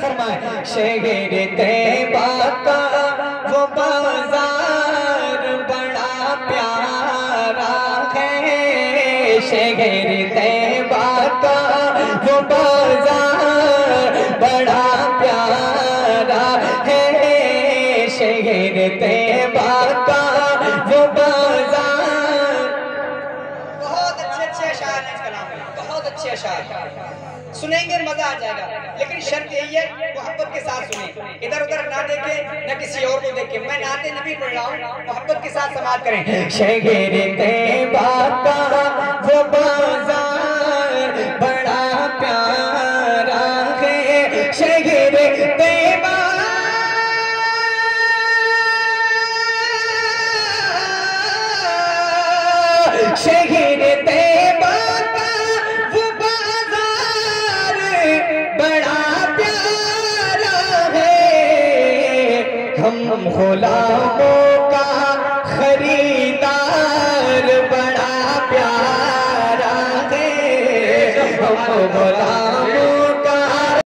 फरमाए शहर तैबा का वो बाज़ार बड़ा प्यारा है। शहर तैबा का वो बाज़ार बड़ा प्यारा है। शहर तैबा का वो बाज़ार बहुत अच्छे अच्छे में, बहुत अच्छे अशार। सुनेंगे मज़ा आ जाएगा। लेकिन शर्त यही है, मोहब्बत के साथ सुने। इधर उधर ना देखे, न किसी और को देखे। मैं नाते नबी पढ़ रहा हूँ, मोहब्बत के साथ समाप्त करें। बड़ा प्यारा है। शहर तैबा हम गुलामों का खरीदार बड़ा प्यारा है हम गुलाम